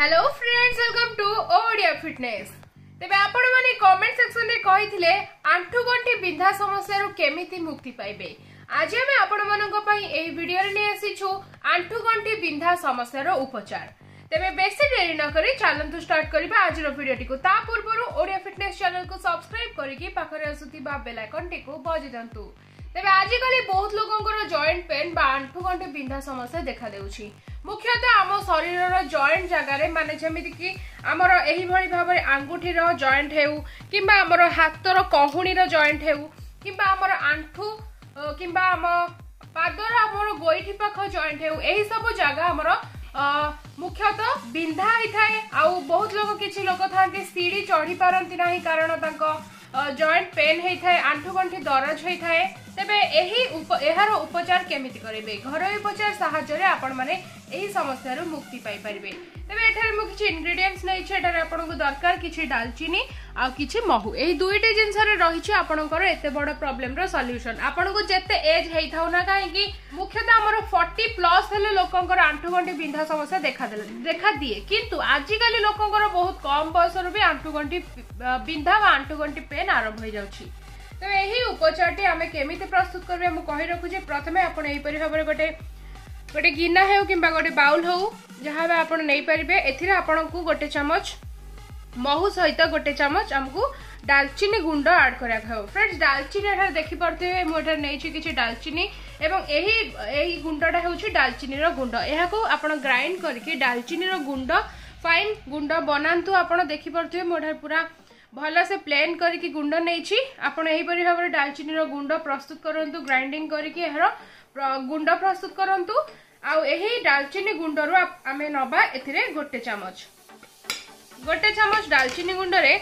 hello friends welcome to Odia fitness ତେବେ ଆପଣମାନେ comment ସେକ୍ସନରେ କହିଥିଲେ ଆଣ୍ଠୁ ଗଣ୍ଠି ବିନ୍ଧା ସମସ୍ୟାରୁ କେମିତି ମୁକ୍ତି ପାଇବେ ଆଜି ଆମେ ଆପଣମାନଙ୍କ ପାଇଁ ଏହି ଭିଡିଓରେ ନେଇ ଆସିଛୁ ଆଣ୍ଠୁ ଗଣ୍ଠି ବିନ୍ଧା ସମସ୍ୟାର ଉପଚାର ତେବେ ବେଶୀ ଡେରି ନ କରି ଚାଲନ୍ତୁ ଷ୍ଟାର୍ଟ କରିବା ଆଜିର ଭିଡିଓଟିକୁ ତା ପୂର୍ବରୁ ଓଡ଼ିଆ ଫିଟନେସ୍ ଚ୍ୟାନେଲକୁ ସବସ୍କ୍ରାଇବ୍ କରିକି ପାଖରେ ଆସୁଥିବା ବେଲ୍ ଆଇକନ୍ଟିକୁ ବଜାଇ ଦିଅନ୍ତୁ ତେବେ ଆଜିକାଲି ବହୁତ ଲୋକଙ୍କର ଜଏଣ୍ଟ ପେନ୍ ବା ଆଣ୍ଠୁ ଗଣ୍ଠି ବିନ୍ଧା ସମସ୍ୟା ଦେଖାଦେଉଛି ମୁଖ୍ୟତଃ ଆମ ଶରୀରର ଜଏଣ୍ଟ ଜାଗାରେ ମାନେ ଯେମିତିକି ଆମର ଏହିଭଳି ଭାବରେ ଆଙ୍ଗୁଠିର ଜଏଣ୍ଟ ହେଉ କିମ୍ବା ଆମର ହାତର କହୁଣିର ଜଏଣ୍ଟ ହେଉ କିମ୍ବା ଆମର ଆଣ୍ଠୁ କିମ୍ବା ଆମ ପାଦର ଆମର ଗୋଇଠି ପାଖ ଜଏଣ୍ଟ ହେଉ ଏହିସବୁ ଜାଗା ଆମର ମୁଖ୍ୟତଃ ବିନ୍ଧା ହେଇଥାଏ ଆଉ ବହୁତ ଲୋକ କିଛି ଲୋକ ଥାନ୍ତି ସିଡ଼ି ଚଢ଼ି ପାରନ୍ତି ନାହିଁ କାରଣ ତାଙ୍କ ଜଏଣ୍ଟ ପେନ୍ ହେଇଥାଏ ଆଣ୍ଠୁଗଣ୍ଠି ଦରଜ ହେଇଥାଏ ତେବେ ଏହି ଏହାର ଉପଚାର କେମିତି କରିବେ ଘରୋଇ ଉପଚାର ସାହାଯ୍ୟରେ ଆପଣମାନେ ଏହି ସମସ୍ୟାରୁ ମୁକ୍ତି ପାଇପାରିବେ ତେବେ ଏଠାରେ ମୁଁ କିଛି ଇନଗ୍ରିଡିଏଣ୍ଟସ୍ ନେଇଛି ଏଠାରେ ଆପଣଙ୍କୁ ଦରକାର କିଛି ଡାଲଚିନି ଆଉ କିଛି ମହୁ ଏହି ଦୁଇଟି ଜିନିଷରେ ରହିଛି ଆପଣଙ୍କର ଏତେ ବଡ଼ ପ୍ରୋବ୍ଲେମର ସଲ୍ୟୁସନ୍ ଆପଣଙ୍କୁ ଯେତେ ଏଜ୍ ହେଇଥାଉ ନା କାହିଁକି ମୁଖ୍ୟତଃ ଆମର ଫର୍ଟି ପ୍ଲସ୍ ହେଲେ ଲୋକଙ୍କର ଆଣ୍ଠୁଗଣ୍ଠି ବିନ୍ଧା ସମସ୍ୟା ଦେଖାଦେଲେ ଦେଖାଦିଏ କିନ୍ତୁ ଆଜିକାଲି ଲୋକଙ୍କର ବହୁତ କମ୍ ବୟସରୁ ବି ଆଣ୍ଠୁଗଣ୍ଠି ବିନ୍ଧା ବା ଆଣ୍ଠୁଗଣ୍ଠି ପେନ୍ ଆରମ୍ଭ ହୋଇଯାଉଛି ତେବେ ଏହି ଉପଚାରଟି ଆମେ କେମିତି ପ୍ରସ୍ତୁତ କରିବା ମୁଁ କହି ରଖୁଛି ପ୍ରଥମେ ଆପଣ ଏହିପରି ଭାବରେ ଗୋଟେ ଗୋଟେ ଗିନା ହେଉ କିମ୍ବା ଗୋଟେ ବାଉଲ୍ ହେଉ ଯାହା ବି ଆପଣ ନେଇପାରିବେ ଏଥିରେ ଆପଣଙ୍କୁ ଗୋଟେ ଚାମଚ ମହୁ ସହିତ ଗୋଟେ ଚାମଚ ଆମକୁ ଡାଲଚିନି ଗୁଣ୍ଡ ଆଡ୍ କରିବାକୁ ହେବ ଫ୍ରେଣ୍ଡସ୍ ଡାଲଚିନି ଏଠାରେ ଦେଖିପାରୁଥିବେ ମୁଁ ଏଠାରେ ନେଇଛି କିଛି ଡାଲଚିନି ଏବଂ ଏହି ଏହି ଗୁଣ୍ଡଟା ହେଉଛି ଡାଲଚିନିର ଗୁଣ୍ଡ ଏହାକୁ ଆପଣ ଗ୍ରାଇଣ୍ଡ କରିକି ଡାଲଚିନିର ଗୁଣ୍ଡ ଫାଇନ୍ ଗୁଣ୍ଡ ବନାନ୍ତୁ ଆପଣ ଦେଖିପାରୁଥିବେ ମୁଁ ଏଠାରେ ପୁରା ଭଲସେ ପ୍ଲେନ୍ କରିକି ଗୁଣ୍ଡ ନେଇଛି ଆପଣ ଏହିପରି ଭାବରେ ଡାଲଚିନିର ଗୁଣ୍ଡ ପ୍ରସ୍ତୁତ କରନ୍ତୁ ଗ୍ରାଇଣ୍ଡିଂ କରିକି ଏହାର ଗୁଣ୍ଡ ପ୍ରସ୍ତୁତ କରନ୍ତୁ ଆଉ ଏହି ଡାଲଚିନି ଗୁଣ୍ଡରୁ ଆମେ ନେବା ଏଥିରେ ଗୋଟେ ଚାମଚ ଗୋଟେ ଚାମଚ ଡାଲଚିନି ଗୁଣ୍ଡରେ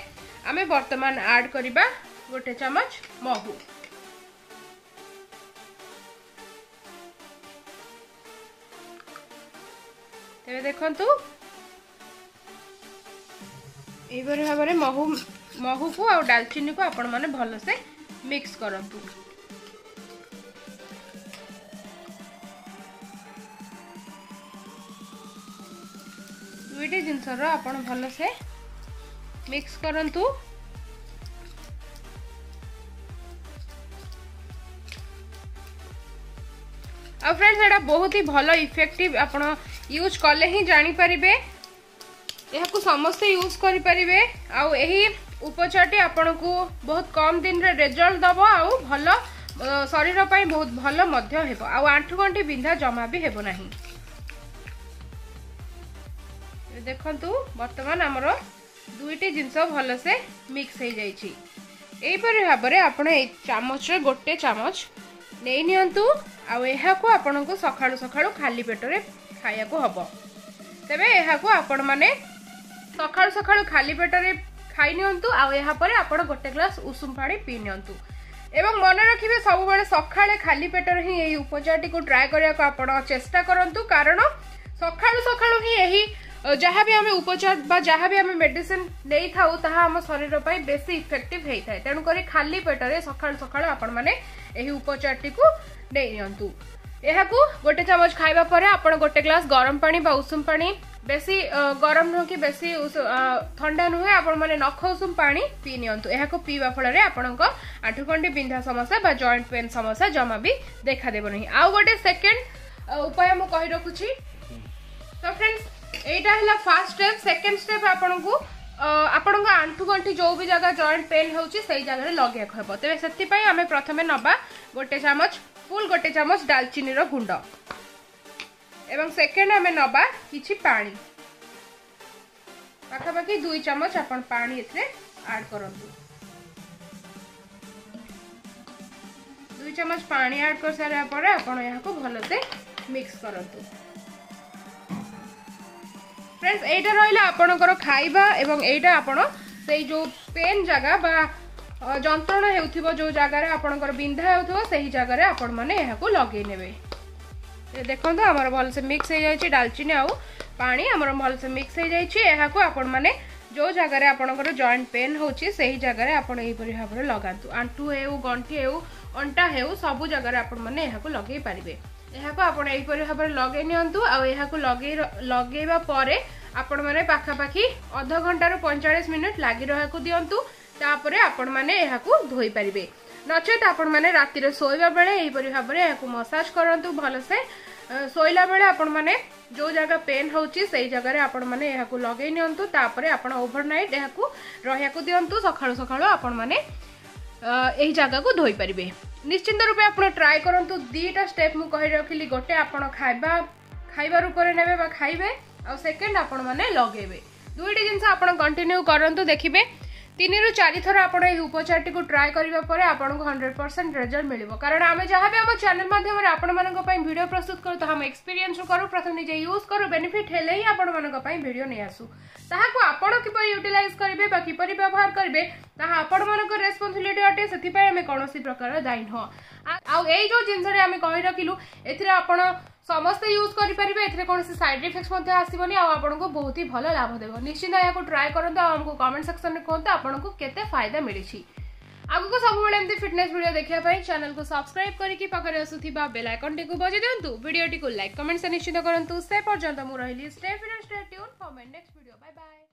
ଆମେ ବର୍ତ୍ତମାନ ଆଡ୍ କରିବା ଗୋଟେ ଚାମଚ ମହୁ ତେବେ ଦେଖନ୍ତୁ ଏହିପରି ଭାବରେ ମହୁ महू को आ डालचीन को आपण मैंने भलसे मिक्स करूँ दुईटे जिनस भलसे मिक्स करूँ आ फ्रेंड्स ये बहुत ही भल इफेक्टिव आपड़ यूज कले ही जापर यह समस्ते यूज करें आई উপଚାଟି ଆପଣଙ୍କୁ ବହୁତ କମ୍ ଦିନରେ ରେଜଲ୍ଟ ଦେବ ଆଉ ଭଲ ଶରୀର ପାଇଁ ବହୁତ ଭଲ ମଧ୍ୟ ହେବ ଆଉ ଆଣ୍ଠୁଗଣ୍ଠି ବିନ୍ଧା ଜମା ବି ହେବ ନାହିଁ ଦେଖନ୍ତୁ ବର୍ତ୍ତମାନ ଆମର ଦୁଇଟି ଜିନିଷ ଭଲସେ ମିକ୍ସ ହେଇଯାଇଛି ଏହିପରି ଭାବରେ ଆପଣ ଏଇ ଚାମଚରେ ଗୋଟେ ଚାମଚ ନେଇ ନିଅନ୍ତୁ ଆଉ ଏହାକୁ ଆପଣଙ୍କୁ ସକାଳୁ ସକାଳୁ ଖାଲି ପେଟରେ ଖାଇବାକୁ ହେବ ତେବେ ଏହାକୁ ଆପଣମାନେ ସକାଳୁ ସକାଳୁ ଖାଲି ପେଟରେ ଖାଇ ନିଅନ୍ତୁ ଆଉ ଏହାପରେ ଆପଣ ଗୋଟେ ଗ୍ଲାସ୍ ଉଷୁମ ପାଣି ପିଇ ନିଅନ୍ତୁ ଏବଂ ମନେ ରଖିବେ ସବୁବେଳେ ସକାଳେ ଖାଲି ପେଟରେ ହିଁ ଏହି ଉପଚାରଟିକୁ ଟ୍ରାଏ କରିବାକୁ ଆପଣ ଚେଷ୍ଟା କରନ୍ତୁ କାରଣ ସକାଳୁ ସକାଳୁ ହିଁ ଏହି ଯାହା ବି ଆମେ ଉପଚାର ବା ଯାହା ବି ଆମେ ମେଡିସିନ୍ ନେଇଥାଉ ତାହା ଆମ ଶରୀର ପାଇଁ ବେଶୀ ଇଫେକ୍ଟିଭ୍ ହେଇଥାଏ ତେଣୁକରି ଖାଲି ପେଟରେ ସକାଳୁ ସକାଳୁ ଆପଣମାନେ ଏହି ଉପଚାରଟିକୁ ନେଇ ନିଅନ୍ତୁ ଏହାକୁ ଗୋଟେ ଚାମଚ ଖାଇବା ପରେ ଆପଣ ଗୋଟେ ଗ୍ଲାସ୍ ଗରମ ପାଣି ବା ଉଷୁମ ପାଣି ବେଶୀ ଗରମ ନୁହଁ କି ବେଶୀ ଥଣ୍ଡା ନୁହେଁ ଆପଣମାନେ ନଖ ଉଷୁମ ପାଣି ପିଇ ନିଅନ୍ତୁ ଏହାକୁ ପିଇବା ଫଳରେ ଆପଣଙ୍କ ଆଣ୍ଠୁଗଣ୍ଠି ବିନ୍ଧା ସମସ୍ୟା ବା ଜଏଣ୍ଟ ପେନ୍ ସମସ୍ୟା ଜମା ବି ଦେଖାଦେବ ନାହିଁ ଆଉ ଗୋଟେ ସେକେଣ୍ଡ ଉପାୟ ମୁଁ କହି ରଖୁଛି ତ ଫ୍ରେଣ୍ଡସ୍ ଏଇଟା ହେଲା ଫାର୍ଷ୍ଟ ଷ୍ଟେପ୍ ସେକେଣ୍ଡ ଷ୍ଟେପ୍ ଆପଣଙ୍କୁ ଆପଣଙ୍କ ଆଣ୍ଠୁଗଣ୍ଠି ଯେଉଁ ବି ଜାଗା ଜଏଣ୍ଟ ପେନ୍ ହେଉଛି ସେଇ ଜାଗାରେ ଲଗେଇବାକୁ ହେବ ତେବେ ସେଥିପାଇଁ ଆମେ ପ୍ରଥମେ ନେବା ଗୋଟେ ଚାମଚ ଫୁଲ୍ ଗୋଟେ ଚାମଚ ଡାଲଚିନିର ଗୁଣ୍ଡ এবং সেকেন্ড আমি নবা কিছু পানি পাখাপাখি দুই চামচ আপন পানি এতে আড করতু দুই চামচ পানি আড করে সারা পরে আপন এখন ভালসে মিক্স করতু ফ্রেন্ডস এইটা রহিলা আপনার খাইবা এবং এইটা আপনার সেই যে পেন জায়গা বা যন্ত্রণা হেউথিব যে জায়গায় আপনার বিন্ধা হেউথিব সেই জায়গায় আপন মানে এখন লগাই নেবে ଦେଖନ୍ତୁ ଆମର ଭଲସେ ମିକ୍ସ ହେଇଯାଇଛି ଡାଲଚିନି ଆଉ ପାଣି ଆମର ଭଲସେ ମିକ୍ସ ହେଇଯାଇଛି ଏହାକୁ ଆପଣମାନେ ଯେଉଁ ଜାଗାରେ ଆପଣଙ୍କର ଜଏଣ୍ଟ ପେନ୍ ହେଉଛି ସେହି ଜାଗାରେ ଆପଣ ଏହିପରି ଭାବରେ ଲଗାନ୍ତୁ ଆଣ୍ଠୁ ହେଉ ଗଣ୍ଠି ହେଉ ଅଣ୍ଟା ହେଉ ସବୁ ଜାଗାରେ ଆପଣମାନେ ଏହାକୁ ଲଗାଇ ପାରିବେ ଏହାକୁ ଆପଣ ଏହିପରି ଭାବରେ ଲଗାଇ ନିଅନ୍ତୁ ଆଉ ଏହାକୁ ଲଗାଇ ଲଗାଇବା ପରେ ଆପଣମାନେ ପାଖାପାଖି ଅଧଘଣ୍ଟାରୁ ପଇଁଚାଳିଶ ମିନିଟ୍ ଲାଗି ରହିବାକୁ ଦିଅନ୍ତୁ ତାପରେ ଆପଣମାନେ ଏହାକୁ ଧୋଇପାରିବେ নচেত আপনার রাতে শোবা বেড়ে এইপরি ভাবে এখন মসাজ করতু ভালসে শোলা বেড়ে আপনার যে জায়গা পেন হচ্ছে সেই জায়গায় আপনার এখন লগাই নিয়ন্তু তাপরে আপনার নাইট এখন রহাকে দিও সকাল সকাল আপনার এই জায়গাকে ধোইপারে নিশ্চিন্ত রূপে আপনার ট্রাই করতু দুইটা স্টেপ মু রাখিলি গোটে আপনার খাইবা খাইবার উপরে নেবে বা খাইবে আকেন্ড আপনার লগাইবে দুইটি জিনিস আপনার কন্টিনিউ করতু দেখবে তিনিরু চারিথর আপনার এই উপচারটি ট্রাই করা পরে আপনার হন্ড্রেড পরসেন্ট রেজল্ট মিলব কারণ আমি যা বি আমার চ্যানেল মাধ্যমে আপনার ভিডিও প্রস্তুত করু তাহা আমি এক্সপিরিয়েন্স করু প্রথমে নিজে ইউজ করু বেনিফিট হলে হি আপনার ভিডিও নিয়ে আসু তাহাকে আপনার কিপর ইউটিলাইজ করবে বা কিপর ব্যবহার করবে তাহা আপনার রেসপন্সিবিলিটি অটে সেপাই আমি কৌশি প্রকার দায়ী নহ ଆଉ ଏଇ ଯେଉଁ ଜିନିଷଟି ଆମେ କହି ରଖିଲୁ ଏଥିରେ ଆପଣ ସମସ୍ତେ ୟୁଜ୍ କରିପାରିବେ ଏଥିରେ କୌଣସି ସାଇଡ୍ ଇଫେକ୍ଟ ମଧ୍ୟ ଆସିବନି ଆଉ ଆପଣଙ୍କୁ ବହୁତ ହି ଭଲ ଲାଭ ଦେବ ନିଶ୍ଚିନ୍ତ ଏହାକୁ ଟ୍ରାଏ କରନ୍ତୁ ଆଉ ଆମକୁ କମେଣ୍ଟ ସେକ୍ସନରେ କୁହନ୍ତୁ ଆପଣଙ୍କୁ କେତେ ଫାଇଦା ମିଳିଛି ଆଗକୁ ସବୁବେଳେ ଏମିତି ଫିଟନେସ୍ ଭିଡ଼ିଓ ଦେଖିବା ପାଇଁ ଚ୍ୟାନେଲକୁ ସବସ୍କ୍ରାଇବ୍ କରିକି ପାଖରେ ଆସୁଥିବା ବେଲ୍ ଆଇକନ୍ଟିକୁ ବଜାଇ ଦିଅନ୍ତୁ ଭିଡ଼ିଓଟିକୁ ଲାଇକ୍ କମେଣ୍ଟ ନିଶ୍ଚିତ କରନ୍ତୁ ସେ ପର୍ଯ୍ୟନ୍ତ ମୁଁ ରହିଲି stay fit stay tuned for my next video bye bye